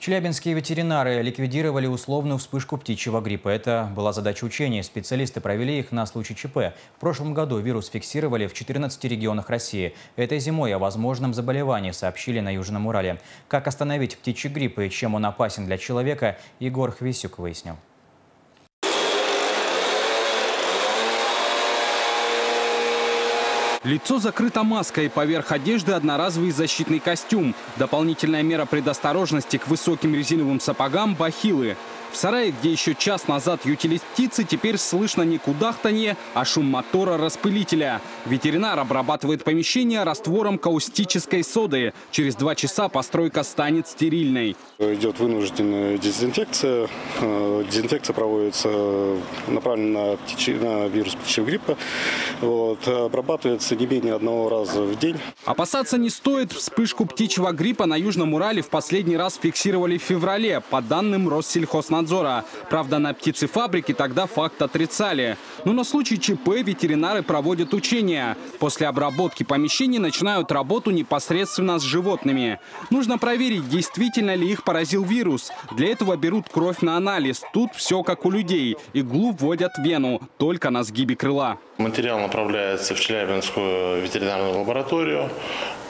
Челябинские ветеринары ликвидировали условную вспышку птичьего гриппа. Это была задача учений. Специалисты провели их на случай ЧП. В прошлом году вирус фиксировали в 14 регионах России. Этой зимой о возможном заболевании сообщили на Южном Урале. Как остановить птичий грипп и чем он опасен для человека, Егор Хвисюк выяснил. Лицо закрыто маской, поверх одежды одноразовый защитный костюм. Дополнительная мера предосторожности к высоким резиновым сапогам – бахилы. В сарае, где еще час назад ютились птицы, теперь слышно не кудахтанье, а шум мотора распылителя. Ветеринар обрабатывает помещение раствором каустической соды. Через два часа постройка станет стерильной. Идет вынужденная дезинфекция. Э, дезинфекция проводится направлена на, птичий, на вирус птичьего гриппа. Вот. Обрабатывается не менее одного раза в день. Опасаться не стоит. Вспышку птичьего гриппа на Южном Урале в последний раз фиксировали в феврале, по данным Россельхознадзора. Правда, на птицефабрике тогда факт отрицали. Но на случай ЧП ветеринары проводят учения. После обработки помещений начинают работу непосредственно с животными. Нужно проверить, действительно ли их поразил вирус. Для этого берут кровь на анализ. Тут все как у людей. Иглу вводят в вену, только на сгибе крыла. Материал направляется в Челябинскую ветеринарную лабораторию.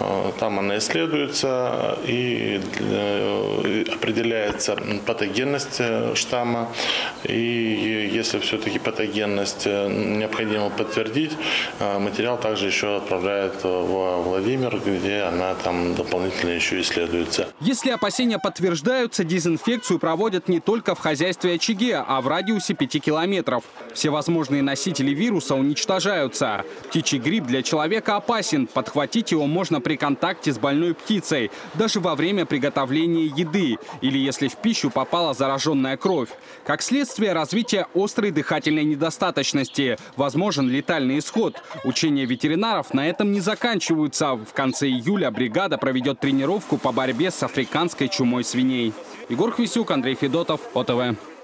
Э, там она исследуется и э, определяется патогенность э, штамма. И если все-таки патогенность необходимо подтвердить, материал также еще отправляет в Владимир, где она там дополнительно еще исследуется. Если опасения подтверждаются, дезинфекцию проводят не только в хозяйстве очаге, а в радиусе 5 километров. Всевозможные носители вируса уничтожаются. Птичий грипп для человека опасен. Подхватить его можно при контакте с больной птицей, даже во время приготовления еды или если в пищу попала зараженная кровь. Как следствие развития острой дыхательной недостаточности, возможен летальный исход. Учения ветеринаров на этом не заканчиваются. В конце июля бригада проведет тренировку по борьбе с африканской чумой свиней. Егор Хвисюк, Андрей Федотов, ОТВ.